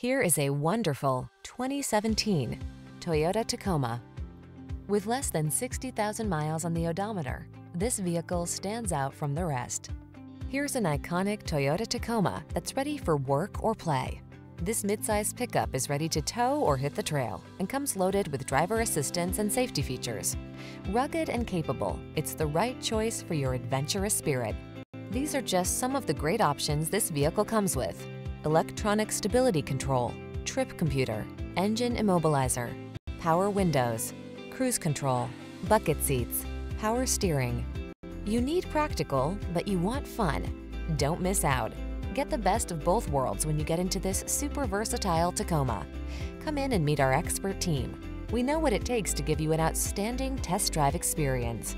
Here is a wonderful 2017 Toyota Tacoma. With less than 60,000 miles on the odometer, this vehicle stands out from the rest. Here's an iconic Toyota Tacoma that's ready for work or play. This midsize pickup is ready to tow or hit the trail and comes loaded with driver assistance and safety features. Rugged and capable, it's the right choice for your adventurous spirit. These are just some of the great options this vehicle comes with. Electronic stability control, trip computer, engine immobilizer, power windows, cruise control, bucket seats, power steering. You need practical, but you want fun. Don't miss out. Get the best of both worlds when you get into this super versatile Tacoma. Come in and meet our expert team. We know what it takes to give you an outstanding test drive experience.